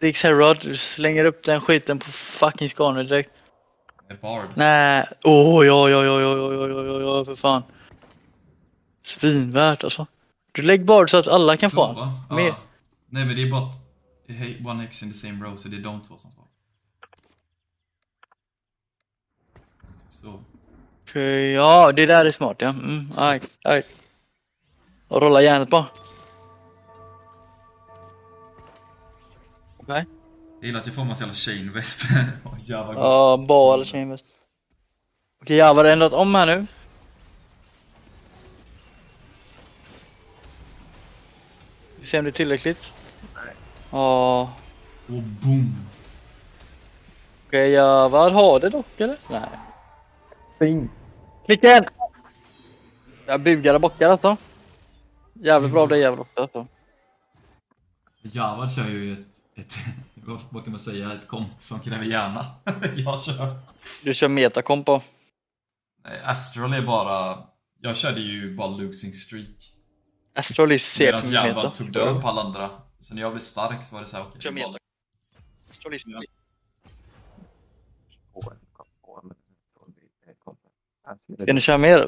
Dix Herod, du slänger upp den skiten på fucking Scanner direkt. Bard. Nej, oj oj oj oj oj oj oj oj oj oj för fan. Svinvärt alltså. Du lägger Bard så att alla kan Så, få va? Ja. Nej men det är bara att hey, One X in the same row, så det är de två som får. Så. Okej, ja det där är smart ja. Mm, aj, aj. Och rolla järnet bara. Okej. Jag gillar att jag får massa jävla chain väst. Åh, jävlar gott. Ja, bra eller tjejen bäst. Okej, jag har ändrat om här nu. Vi ser om det är tillräckligt. Nej. Ja, Och boom! okej, jag vad har det dock eller? Nej. Sing. Klicka en! Jag bugade bockar alltså. Jävligt bra av dig jävlar också alltså. Javad kör ju ett, ett vad kan man säga, ett komp som kräver hjärna. jag kör. Du kör metakomp på. Nej, Astral är bara, jag körde ju bara losing streak. Astrolis Medan CP Javad meta. tog död på alla andra. Så när jag blev stark så var det såhär, okej. Kör det är meta. En- på en- Ska ni köra mer eller?